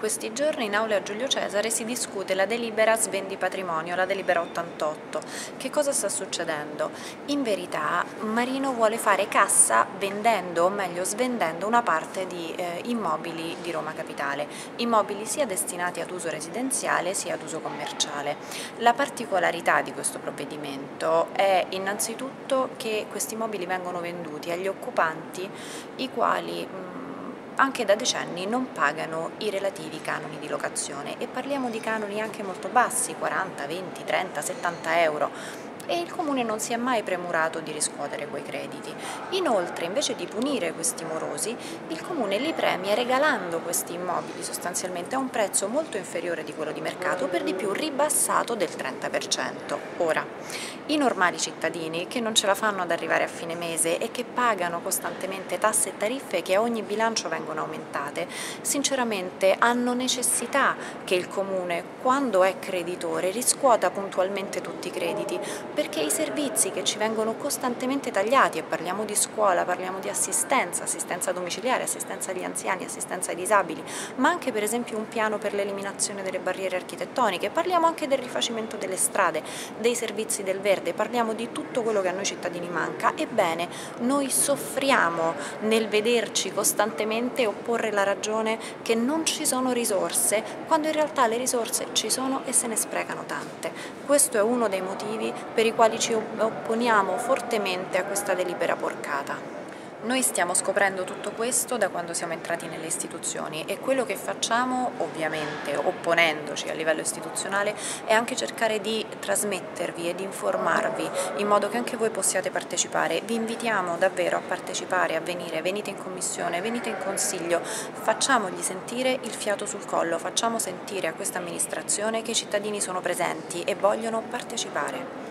questi giorni in aula a Giulio Cesare si discute la delibera Svendi Patrimonio, la delibera 88. Che cosa sta succedendo? In verità Marino vuole fare cassa vendendo, o meglio svendendo, una parte di eh, immobili di Roma Capitale, immobili sia destinati ad uso residenziale sia ad uso commerciale. La particolarità di questo provvedimento è innanzitutto che questi immobili vengono venduti agli occupanti i quali mh, anche da decenni non pagano i relativi canoni di locazione e parliamo di canoni anche molto bassi, 40, 20, 30, 70 euro e il Comune non si è mai premurato di riscuotere quei crediti. Inoltre, invece di punire questi morosi, il Comune li premia regalando questi immobili sostanzialmente a un prezzo molto inferiore di quello di mercato, per di più ribassato del 30%. Ora, i normali cittadini che non ce la fanno ad arrivare a fine mese e che pagano costantemente tasse e tariffe che a ogni bilancio vengono aumentate, sinceramente hanno necessità che il Comune, quando è creditore, riscuota puntualmente tutti i crediti, perché i servizi che ci vengono costantemente tagliati, e parliamo di scuola, parliamo di assistenza, assistenza domiciliare, assistenza agli anziani, assistenza ai disabili, ma anche per esempio un piano per l'eliminazione delle barriere architettoniche, parliamo anche del rifacimento delle strade, dei servizi del verde, parliamo di tutto quello che a noi cittadini manca, ebbene noi soffriamo nel vederci costantemente opporre la ragione che non ci sono risorse, quando in realtà le risorse ci sono e se ne sprecano tante. Questo è uno dei motivi per i i quali ci opponiamo fortemente a questa delibera porcata. Noi stiamo scoprendo tutto questo da quando siamo entrati nelle istituzioni e quello che facciamo, ovviamente opponendoci a livello istituzionale, è anche cercare di trasmettervi e di informarvi in modo che anche voi possiate partecipare. Vi invitiamo davvero a partecipare, a venire, venite in commissione, venite in consiglio, facciamogli sentire il fiato sul collo, facciamo sentire a questa amministrazione che i cittadini sono presenti e vogliono partecipare.